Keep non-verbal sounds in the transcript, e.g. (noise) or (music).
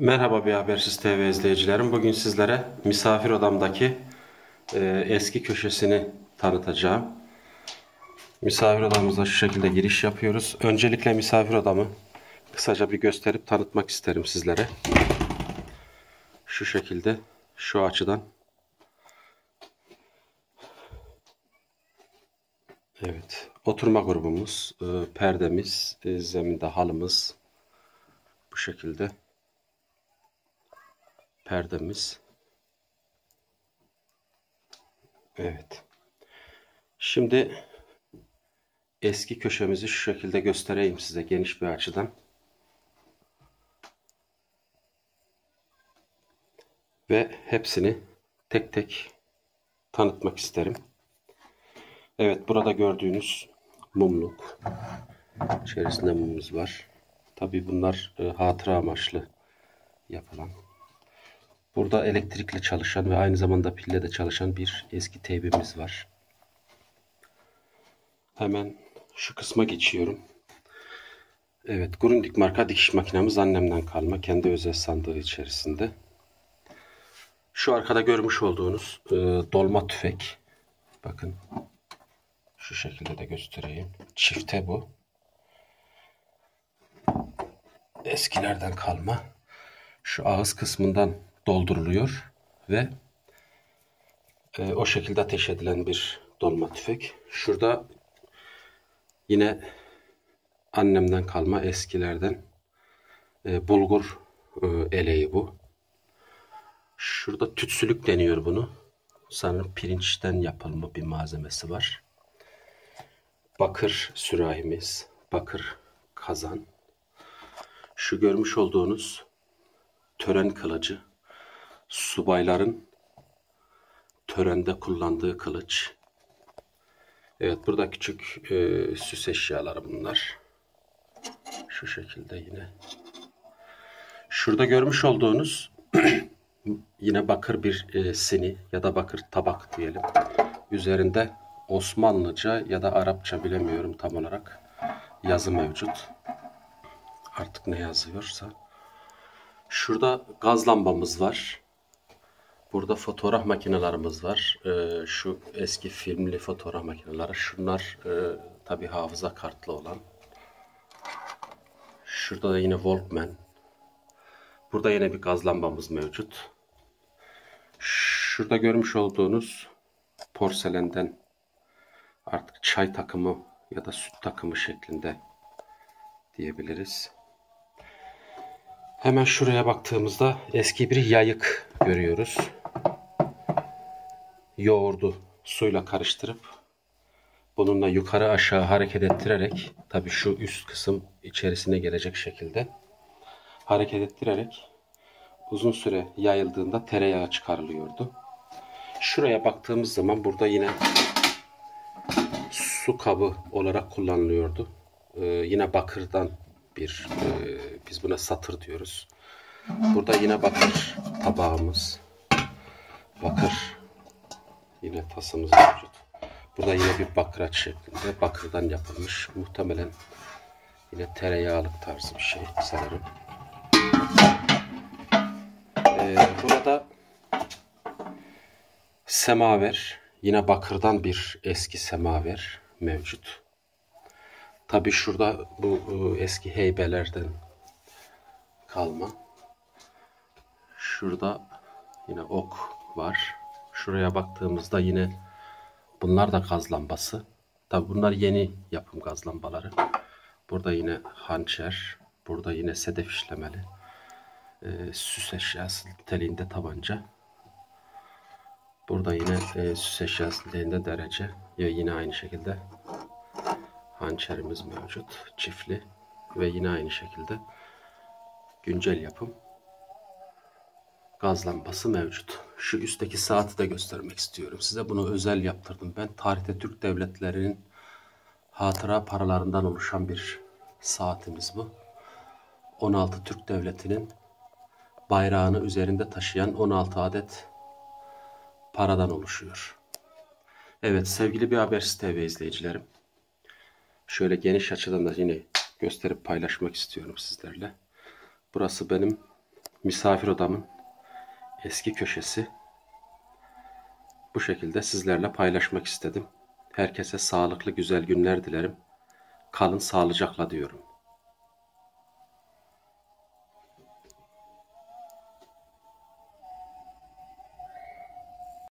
Merhaba bir Habersiz TV izleyicilerim. Bugün sizlere misafir odamdaki e, eski köşesini tanıtacağım. Misafir odamıza şu şekilde giriş yapıyoruz. Öncelikle misafir odamı kısaca bir gösterip tanıtmak isterim sizlere. Şu şekilde şu açıdan. Evet. Oturma grubumuz, e, perdemiz, e, zeminde halımız bu şekilde perdemiz. Evet. Şimdi eski köşemizi şu şekilde göstereyim size geniş bir açıdan. Ve hepsini tek tek tanıtmak isterim. Evet burada gördüğünüz mumluk. İçerisinde mumumuz var. Tabi bunlar e, hatıra amaçlı yapılan. Burada elektrikle çalışan ve aynı zamanda pille de çalışan bir eski teybimiz var. Hemen şu kısma geçiyorum. Evet, Grundig marka dikiş makinamız annemden kalma. Kendi özel sandığı içerisinde. Şu arkada görmüş olduğunuz e, dolma tüfek. Bakın. Şu şekilde de göstereyim. Çifte bu. Eskilerden kalma. Şu ağız kısmından dolduruluyor ve e, o şekilde ateş edilen bir dolma tüfek. Şurada yine annemden kalma eskilerden e, bulgur e, eleği bu. Şurada tütsülük deniyor bunu. Sanırım pirinçten yapılma bir malzemesi var. Bakır sürahimiz, bakır kazan. Şu görmüş olduğunuz tören kılıcı subayların törende kullandığı kılıç. Evet burada küçük e, süs eşyaları bunlar. Şu şekilde yine. Şurada görmüş olduğunuz (clears throat) yine bakır bir e, sini ya da bakır tabak diyelim. Üzerinde Osmanlıca ya da Arapça bilemiyorum tam olarak yazı mevcut. Artık ne yazıyorsa. Şurada gaz lambamız var. Burada fotoğraf makinelerimiz var. Ee, şu eski filmli fotoğraf makineleri. Şunlar e, tabi hafıza kartlı olan. Şurada da yine Walkman. Burada yine bir gaz lambamız mevcut. Şurada görmüş olduğunuz porselenden artık çay takımı ya da süt takımı şeklinde diyebiliriz. Hemen şuraya baktığımızda eski bir yayık görüyoruz. Yoğurdu suyla karıştırıp bununla yukarı aşağı hareket ettirerek tabi şu üst kısım içerisine gelecek şekilde hareket ettirerek uzun süre yayıldığında tereyağı çıkarılıyordu. Şuraya baktığımız zaman burada yine su kabı olarak kullanılıyordu. Ee, yine bakırdan bir e, biz buna satır diyoruz. Burada yine bakır tabağımız. Bakır yine tasamız mevcut. Burada yine bir bakıraç şeklinde bakırdan yapılmış. Muhtemelen yine tereyağlık tarzı bir şey sanırım. Ee, burada semaver. Yine bakırdan bir eski semaver mevcut. Tabi şurada bu e, eski heybelerden kalma. Şurada yine ok var. Şuraya baktığımızda yine bunlar da gaz lambası. Tabi bunlar yeni yapım gaz lambaları. Burada yine hançer. Burada yine sedef işlemeli. E, süs eşyası niteliğinde tabanca. Burada yine e, süs eşyası niteliğinde derece. Ve yine aynı şekilde hançerimiz mevcut. Çiftli. Ve yine aynı şekilde güncel yapım gaz lambası mevcut. Şu üstteki saati de göstermek istiyorum. Size bunu özel yaptırdım. Ben tarihte Türk devletlerinin hatıra paralarından oluşan bir saatimiz bu. 16 Türk devletinin bayrağını üzerinde taşıyan 16 adet paradan oluşuyor. Evet sevgili bir Habersiz TV izleyicilerim. Şöyle geniş açıdan da yine gösterip paylaşmak istiyorum sizlerle. Burası benim misafir odamın eski köşesi. Bu şekilde sizlerle paylaşmak istedim. Herkese sağlıklı güzel günler dilerim. Kalın sağlıcakla diyorum.